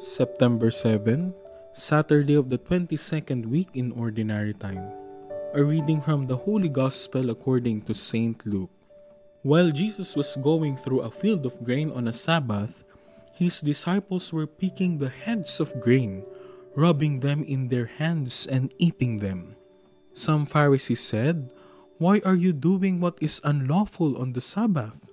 September 7, Saturday of the 22nd week in Ordinary Time. A reading from the Holy Gospel according to St. Luke. While Jesus was going through a field of grain on a Sabbath, his disciples were picking the heads of grain, rubbing them in their hands and eating them. Some Pharisees said, Why are you doing what is unlawful on the Sabbath?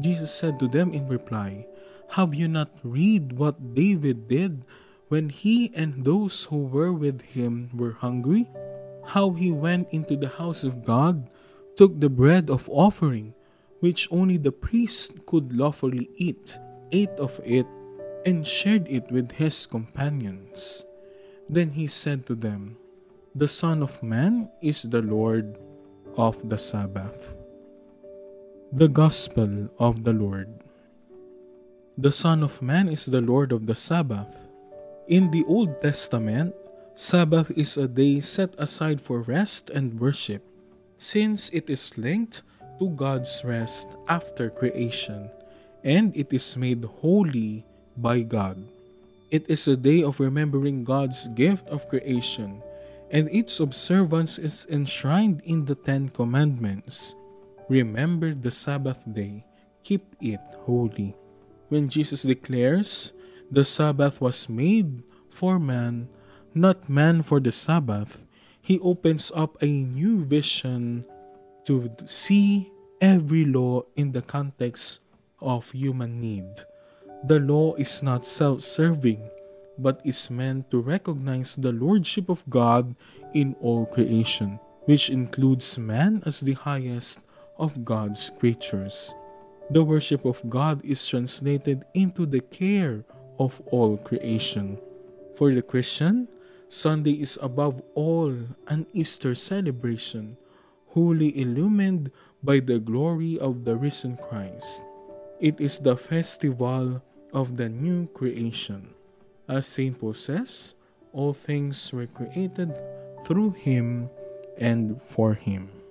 Jesus said to them in reply, have you not read what David did when he and those who were with him were hungry? How he went into the house of God, took the bread of offering, which only the priest could lawfully eat, ate of it, and shared it with his companions. Then he said to them, The Son of Man is the Lord of the Sabbath. The Gospel of the Lord. The Son of Man is the Lord of the Sabbath. In the Old Testament, Sabbath is a day set aside for rest and worship, since it is linked to God's rest after creation, and it is made holy by God. It is a day of remembering God's gift of creation, and its observance is enshrined in the Ten Commandments. Remember the Sabbath day, keep it holy when Jesus declares, The Sabbath was made for man, not man for the Sabbath, he opens up a new vision to see every law in the context of human need. The law is not self serving, but is meant to recognize the lordship of God in all creation, which includes man as the highest of God's creatures. The worship of God is translated into the care of all creation. For the Christian, Sunday is above all an Easter celebration, wholly illumined by the glory of the risen Christ. It is the festival of the new creation. As St. Paul says, all things were created through him and for him.